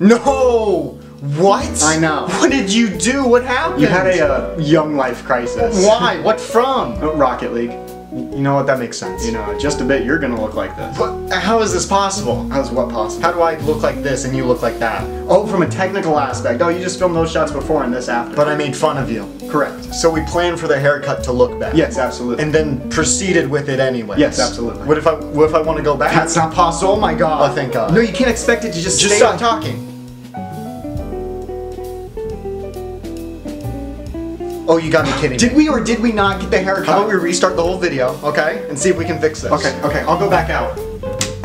No! What? I know. What did you do? What happened? You had a uh, young life crisis. Why? What from? Uh, Rocket League. You know what? That makes sense. You know, just a bit, you're gonna look like this. But how is this possible? How's what possible? How do I look like this and you look like that? Oh, from a technical aspect. Oh, you just filmed those shots before and this after. But I made fun of you. correct. So we planned for the haircut to look bad. Yes, absolutely. And then proceeded with it anyway. Yes, absolutely. What if I what if I want to go back? That's not possible. Oh my god. Oh, thank God. No, you can't expect it to just, Just stay stop talking. Oh, you got me kidding. Did we or did we not get the haircut? How about we restart the whole video, okay? And see if we can fix this. Okay, okay, I'll go back out.